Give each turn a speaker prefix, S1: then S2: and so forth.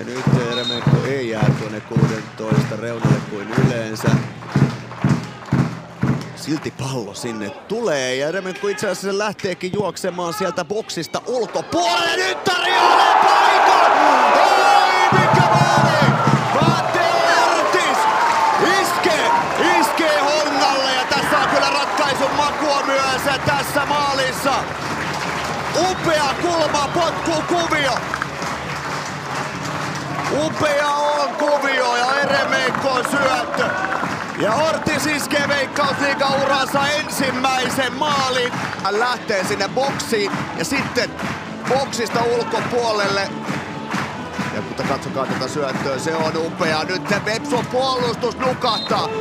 S1: Ja nyt Eremenko ei jää tuonne 16 reunalle kuin yleensä. Silti pallo sinne tulee ja Eremenko itse asiassa lähteekin juoksemaan sieltä boksista ulkopuolelle. Nyt tarjoaa paikan! Oi, mikä maali! Matteo Ortiz iskee, iskee Hongalle ja tässä on kyllä ratkaisun makua myös tässä maalissa. Upea kulma potku kuvio. Upea on kuvio ja Eremeikon syöttö. Ja Ortiz iskee Veikkausliigan uransa ensimmäisen maalin. Hän lähtee sinne boksiin ja sitten boksista ulkopuolelle. Ja mutta katsokaa tätä syöttöä, se on upea. Nyt Vepsun puolustus nukahtaa.